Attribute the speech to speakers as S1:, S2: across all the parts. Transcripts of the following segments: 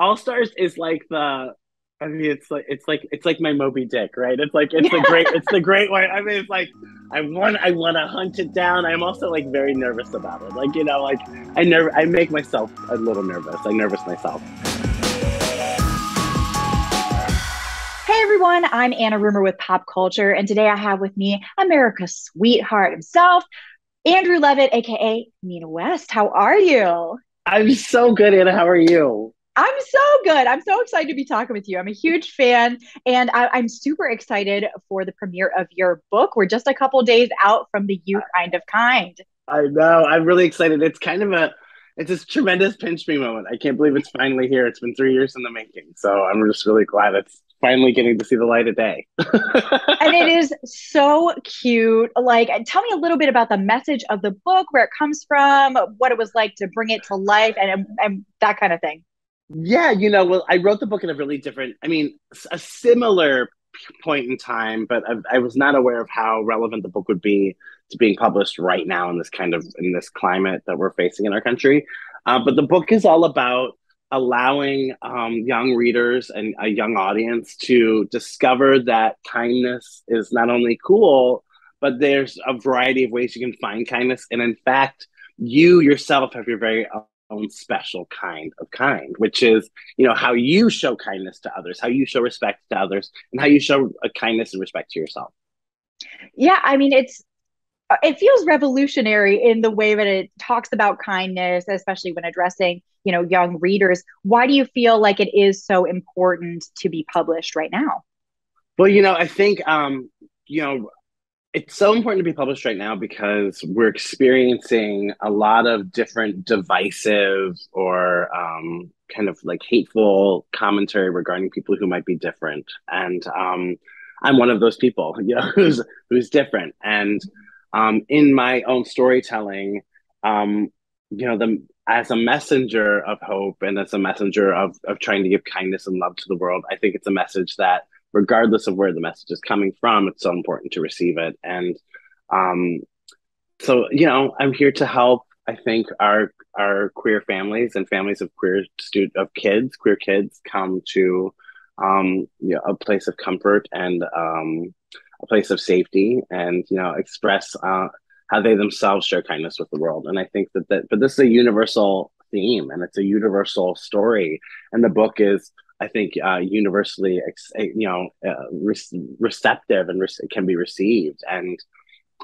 S1: All Stars is like the I mean, it's like it's like it's like my Moby Dick, right? It's like it's the great it's the great one. I mean, it's like I want I want to hunt it down. I'm also like very nervous about it. Like you know, like I never I make myself a little nervous. I nervous myself.
S2: Hey everyone, I'm Anna Rumor with Pop Culture, and today I have with me America's sweetheart himself, Andrew Levitt, aka Nina West. How are you?
S1: I'm so good, Anna. How are you?
S2: I'm so good. I'm so excited to be talking with you. I'm a huge fan, and I, am super excited for the premiere of your book. We're just a couple days out from the You Kind of Kind.
S1: I know. I'm really excited. It's kind of a it's this tremendous pinch me moment. I can't believe it's finally here. It's been three years in the making. So I'm just really glad it's finally getting to see the light of day.
S2: and it is so cute. Like, tell me a little bit about the message of the book, where it comes from, what it was like to bring it to life, and, and that kind of thing.
S1: Yeah, you know, well, I wrote the book in a really different, I mean, a similar point in time, but I, I, was not aware of how relevant the book would be to being published right now in this kind of in this climate that we're facing in our country. Uh, but the book is all about allowing um, young readers and a young audience to discover that kindness is not only cool, but there's a variety of ways you can find kindness, and in fact, you yourself have your very own special kind of kind, which is, you know, how you show kindness to others, how you show respect to others, and how you show a kindness and respect to yourself.
S2: Yeah, I mean, it's it feels revolutionary in the way that it talks about kindness, especially when addressing, you know, young readers. Why do you feel like it is so important to be published right now?
S1: Well, you know, I think um, you know, it's so important to be published right now because we're experiencing a lot of different divisive or um, kind of like hateful commentary regarding people who might be different. And um, i'm one of those people you know who's who's different. And um, in my own storytelling um, you know the as a messenger of hope and as a messenger of, of trying to give kindness and love to the world i think it's a message that regardless of where the message is coming from, it's so important to receive it. And um, so, you know, I'm here to help. I think our our queer families and families of queer student of kids, queer kids, come to um, you know, a place of comfort and um, a place of safety, and you know, express uh, how they themselves share kindness with the world. And I think that that, but this is a universal theme, and it's a universal story. And the book is I think uh, universally, eh, you know, uh, re- receptive and re- can be received. And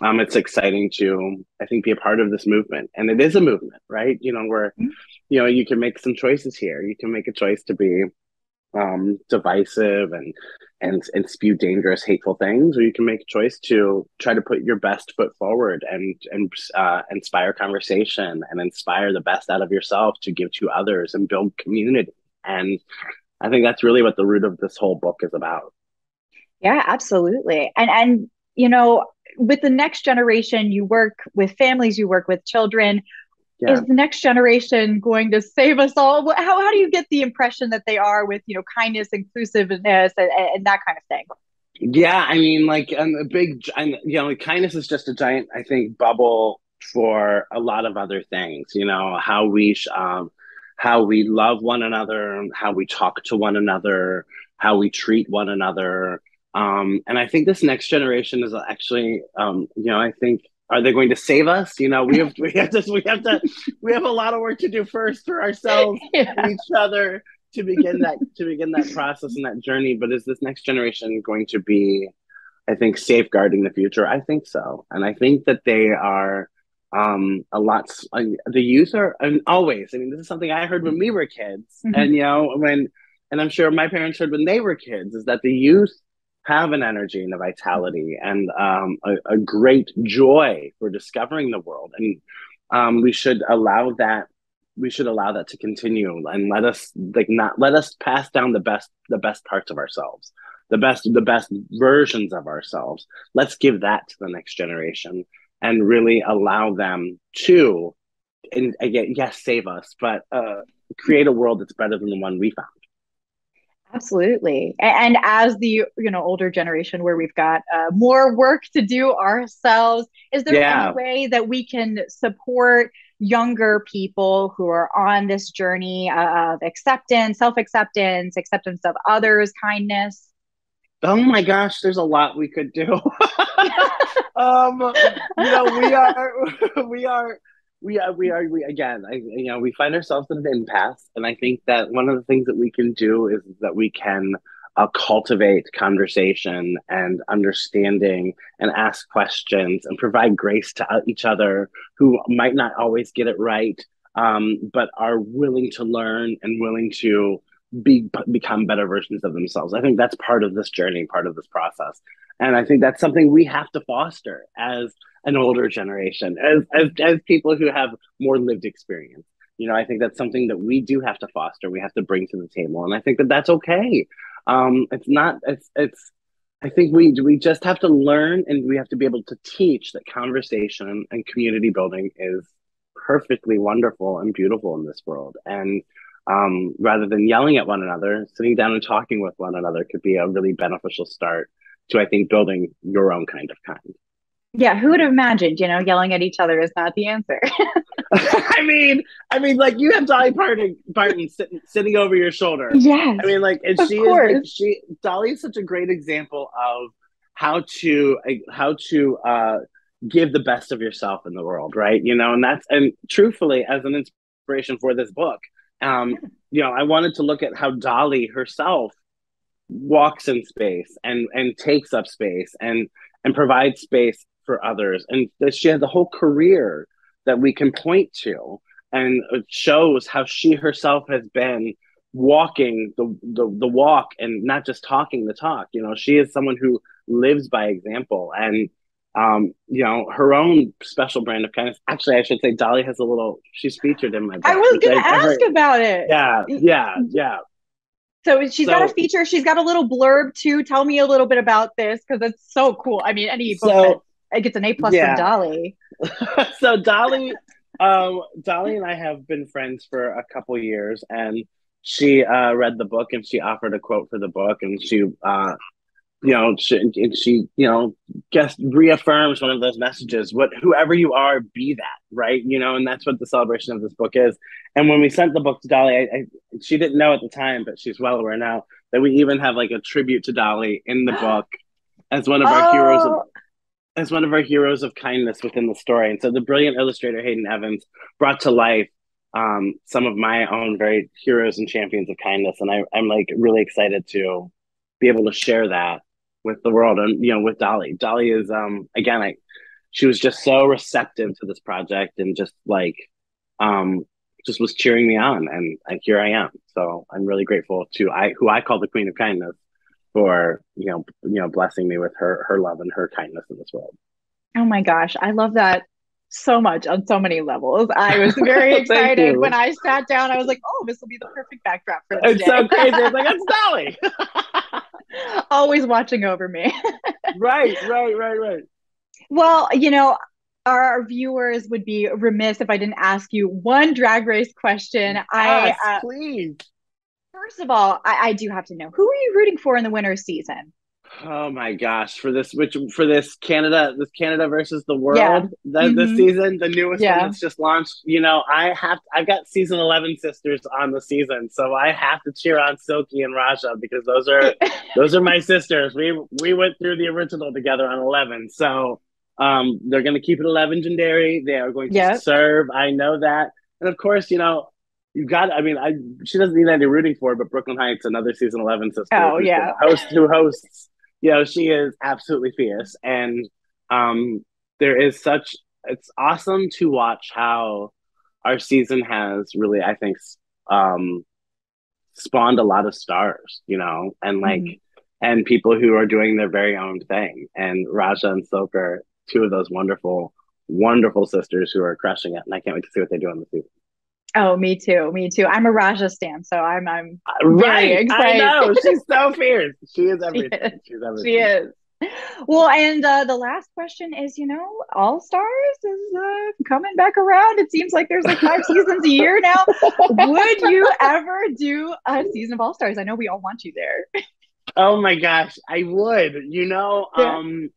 S1: um, it's exciting to, I think, be a part of this movement. And it is a movement, right? You know, where, mm-hmm. you know, you can make some choices here. You can make a choice to be um, divisive and and and spew dangerous, hateful things, or you can make a choice to try to put your best foot forward and and uh, inspire conversation and inspire the best out of yourself to give to others and build community. And I think that's really what the root of this whole book is about.
S2: Yeah, absolutely. And and you know, with the next generation, you work with families, you work with children. Yeah. Is the next generation going to save us all? How, how do you get the impression that they are with you know kindness, inclusiveness, and, and that kind of thing?
S1: Yeah, I mean, like, um, a big, and you know, kindness is just a giant, I think, bubble for a lot of other things. You know, how we um, how we love one another, how we talk to one another, how we treat one another. Um, and I think this next generation is actually, um, you know, I think are they going to save us? You know, we have we have to we have to we have a lot of work to do first for ourselves yeah. and each other to begin that to begin that process and that journey. But is this next generation going to be, I think, safeguarding the future? I think so, and I think that they are um a lot uh, the youth are and always. I mean this is something i heard when we were kids. Mm-hmm. and you know when and i'm sure my parents heard when they were kids is that the youth have an energy and a vitality and um, a, a, great joy for discovering the world. And um, we should allow that we should allow that to continue and let us like not let us pass down the best the best parts of ourselves the best the best versions of ourselves. Let's give that to the next generation and really allow them to, and again, yes, save us, but uh, create a world that's better than the one we found.
S2: Absolutely. And as the you know older generation where we've got uh, more work to do ourselves, is there yeah. any way that we can support younger people who are on this journey of acceptance, self acceptance, acceptance of others, kindness?
S1: Oh my gosh, there's a lot we could do. um, you know, we are, we are, we are, we are, we again, I, you know, we find ourselves in an impasse, and I think that one of the things that we can do is that we can uh, cultivate conversation and understanding and ask questions and provide grace to uh, each other who might not always get it right, um, but are willing to learn and willing to be become better versions of themselves. I think that's part of this journey, part of this process. And I think that's something we have to foster as an older generation, as, as, as people who have more lived experience. You know, I think that's something that we do have to foster. We have to bring to the table, and I think that that's okay. Um, it's not. It's. It's. I think we we just have to learn, and we have to be able to teach that conversation and community building is perfectly wonderful and beautiful in this world. And um, rather than yelling at one another, sitting down and talking with one another could be a really beneficial start to, I think, building your own kind of kind.
S2: Yeah, who would have imagined, you know, yelling at each other is not the answer.
S1: I mean, I mean, like you have Dolly Parton, Parton sitting, sitting over your shoulder.
S2: Yes.
S1: I mean, like, and she course. is like, she Dolly is such a great example of how to how to uh, give the best of yourself in the world, right? You know, and that's and truthfully, as an inspiration for this book, um, you know, I wanted to look at how Dolly herself walks in space and and takes up space and and provides space for others. And she has a whole career that we can point to and it shows how she herself has been walking the, the the walk and not just talking the talk. You know she is someone who lives by example and um, you know, her own special brand of kindness. Actually, I should say Dolly has a little. She's featured in my. Book,
S2: I was going to ask about it.
S1: Yeah, yeah, yeah.
S2: So she's so, got a feature. She's got a little blurb too. Tell me a little bit about this because it's so cool. I mean, any book so, that gets an A plus yeah. from Dolly.
S1: so Dolly, um, Dolly and I have been friends for a couple years, and she uh, read the book and she offered a quote for the book, and she uh, you know, she, she, you know, just reaffirms one of those messages. What, whoever you are, be that, right? You know, and that's what the celebration of this book is. And when we sent the book to Dolly, I, I, she didn't know at the time, but she's well aware now that we even have like a tribute to Dolly in the book as one of our oh. heroes. Of, as one of our heroes of kindness within the story. And so the brilliant illustrator Hayden Evans brought to life um, some of my own very heroes and champions of kindness. And I, I'm like really excited to be able to share that with the world and you know with Dolly. Dolly is um again I she was just so receptive to this project and just like um just was cheering me on and, and here I am. So I'm really grateful to I who I call the Queen of Kindness for you know you know blessing me with her her love and her kindness in this world.
S2: Oh my gosh, I love that so much on so many levels. I was very excited when I sat down. I was like, "Oh, this will be the perfect backdrop for this."
S1: It's day. so crazy. It's like it's Dolly.
S2: always watching over me.
S1: right, right, right, right.
S2: Well, you know, our viewers would be remiss if I didn't ask you one drag race question. Yes,
S1: I uh, please.
S2: First of all, I, I do have to know who are you rooting for in the winter season?
S1: Oh my gosh! For this, which for this Canada, this Canada versus the world, yeah. the, mm-hmm. this season, the newest yeah. one that's just launched. You know, I have I've got season eleven sisters on the season, so I have to cheer on Silky and Ra'Jah because those are those are my sisters. We we went through the original together on eleven, so um, they're going to keep it eleven legendary. They are going to yep. serve. I know that, and of course, you know you got. I mean, I she doesn't need any rooting for, but Brooke Lynn Hytes, another season eleven sister,
S2: oh yeah,
S1: host who hosts you know, she is absolutely fierce. And um, there is such, it's awesome to watch how our season has really, I think, um, spawned a lot of stars, you know, and like, mm-hmm. and people who are doing their very own thing. And Ra'Jah and are two of those wonderful, wonderful sisters who are crushing it. And I can't wait to see what they do in the season.
S2: Oh, me too. Me too. I'm a Ra'Jah stan, so I'm I'm right. Excited.
S1: I know she's so fierce. She is everything. She is. She's everything.
S2: She is. Well, and uh, the last question is, you know, All Stars is uh, coming back around. It seems like there's like five seasons a year now. Would you ever do a season of All Stars? I know we all want you there.
S1: Oh my gosh, I would. You know, um,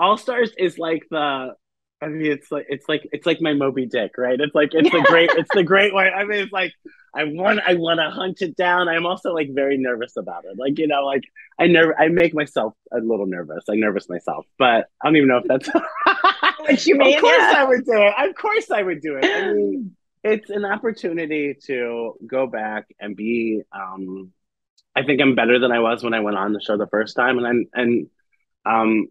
S1: All Stars is like the I mean, it's like it's like it's like my Moby Dick, right? It's like it's the great it's the great one. I mean, it's like I want I want to hunt it down. I'm also like very nervous about it. Like you know, like I never I make myself a little nervous. I nervous myself, but I don't even know if that's
S2: what you mean.
S1: Of course,
S2: yeah.
S1: I would do it. Of course, I would do it. I mean, it's an opportunity to go back and be. um I think I'm better than I was when I went on the show the first time, and I'm and um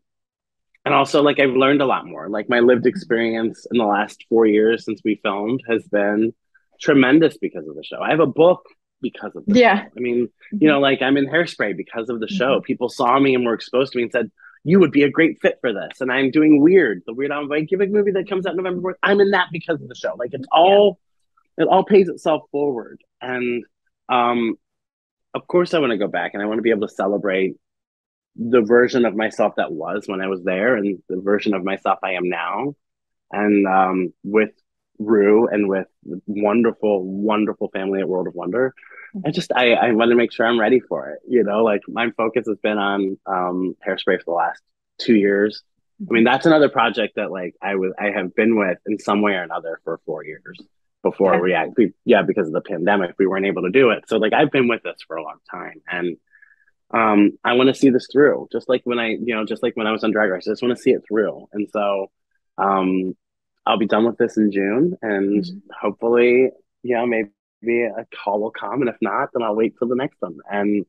S1: and also like I've learned a lot more. Like my lived experience in the last four years since we filmed has been tremendous because of the show. I have a book because of the
S2: yeah.
S1: Show. I mean, you know, like I'm in hairspray because of the show. Mm-hmm. People saw me and were exposed to me and said, You would be a great fit for this. And I'm doing weird, the Weird Al Yankovic movie that comes out November 4th. I'm in that because of the show. Like it's all yeah. it all pays itself forward. And um of course I want to go back and I want to be able to celebrate the version of myself that was when I was there and the version of myself I am now. And um, with Ru and with wonderful, wonderful family at World of Wonder, I just I, I want to make sure I'm ready for it. You know, like my focus has been on um, hairspray for the last two years. I mean, that's another project that like I was I have been with in some way or another for four years before we actually yeah because of the pandemic we weren't able to do it. So like I've been with this for a long time and um, I want to see this through. Just like when I, you know, just like when I was on Drag Race, I just want to see it through. And so, um, I'll be done with this in June, and mm-hmm. hopefully, you know, maybe a call will come, and if not, then I'll wait for the next one, and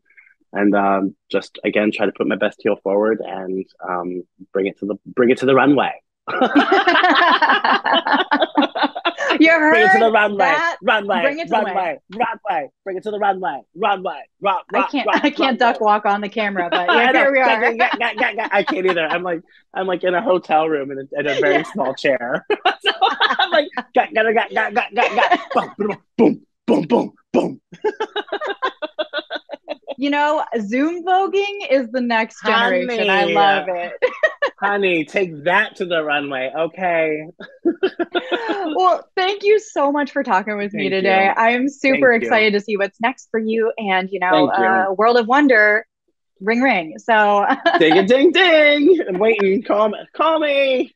S1: and um, just again try to put my best heel forward and um, bring it to the bring it to the runway.
S2: You heard
S1: bring it to the runway,
S2: that?
S1: runway,
S2: Bring it to
S1: runway, runway. Bring it to the runway, runway. Rock, rock,
S2: I can't.
S1: rock,
S2: I can't duck walk on the camera, but yeah, here we are.
S1: I can't either. I'm like, I'm like in a hotel room in a, in a very yeah. small chair. so I'm like, got, got, got, got, got, got, boom, boom, boom, boom, boom.
S2: You know, Zoom voguing is the next generation.
S1: Honey.
S2: I love it.
S1: Honey, take that to the runway. Okay.
S2: well, thank you so much for talking with
S1: Thank
S2: me today.
S1: you.
S2: I am super
S1: Thank you.
S2: excited to see what's next for you and, you know,
S1: Thank you.
S2: uh, World of Wonder, ring ring. So
S1: ding a ding ding. I'm waiting. Call me. Call me.